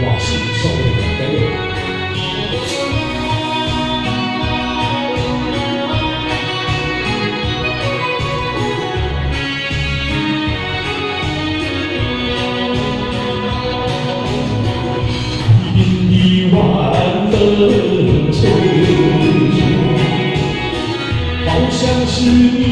往事送给你一的的好像是你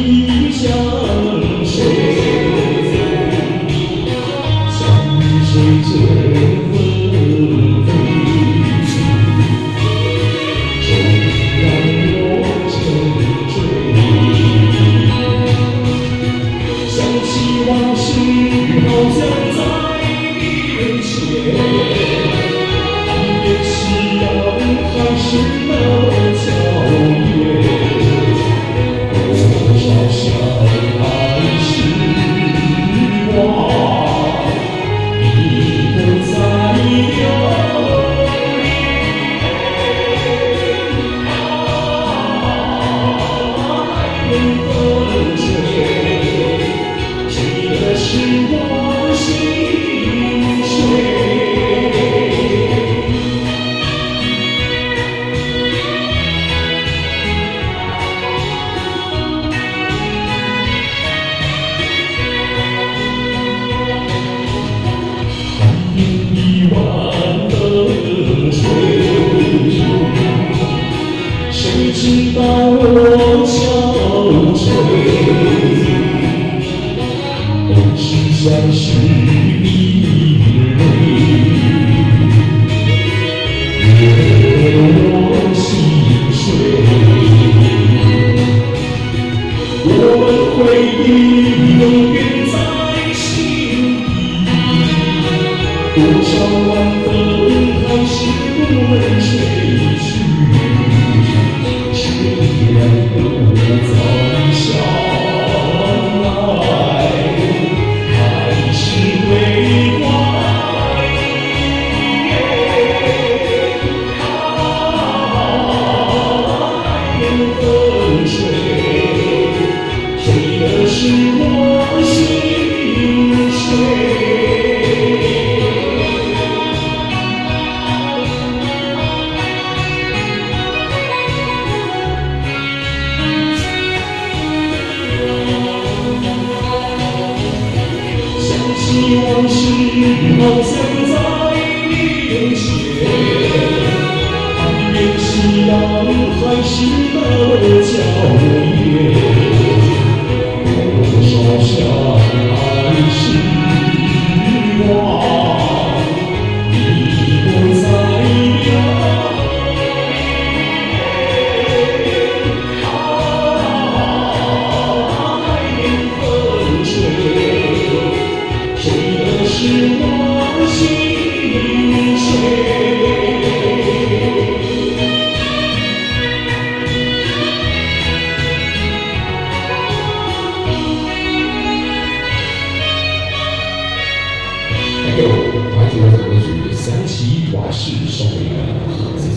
等待时光暖灯吹谁知道我憔悴？像你跟谁去却天不曾想来还是会挂风吹我直多少相爱时有白举人的格局想起往事少年人和自